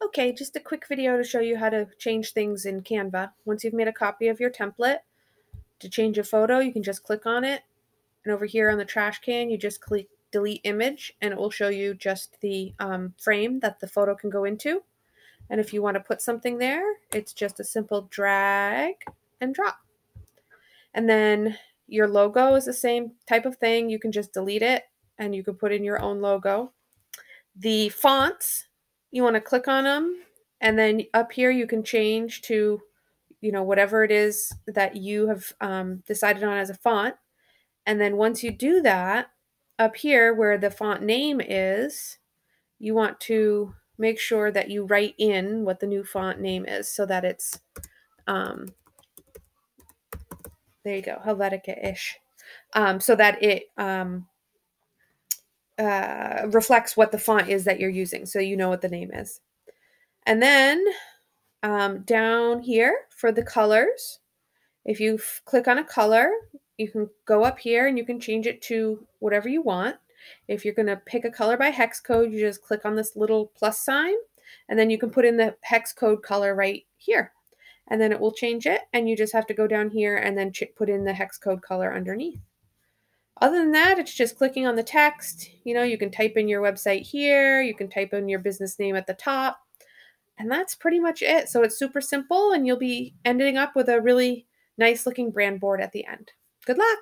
Okay, just a quick video to show you how to change things in Canva. Once you've made a copy of your template, to change a photo, you can just click on it. And over here on the trash can, you just click delete image and it will show you just the um, frame that the photo can go into. And if you want to put something there, it's just a simple drag and drop. And then your logo is the same type of thing. You can just delete it and you can put in your own logo. The fonts, you want to click on them and then up here you can change to you know whatever it is that you have um, decided on as a font. And then once you do that up here where the font name is you want to make sure that you write in what the new font name is so that it's um, there you go helvetica-ish. Um, so that it um, uh, reflects what the font is that you're using so you know what the name is and then um, down here for the colors, if you click on a color, you can go up here and you can change it to whatever you want. If you're going to pick a color by hex code, you just click on this little plus sign and then you can put in the hex code color right here. And then it will change it and you just have to go down here and then put in the hex code color underneath. Other than that, it's just clicking on the text. You know, you can type in your website here, you can type in your business name at the top, and that's pretty much it. So it's super simple, and you'll be ending up with a really nice looking brand board at the end. Good luck!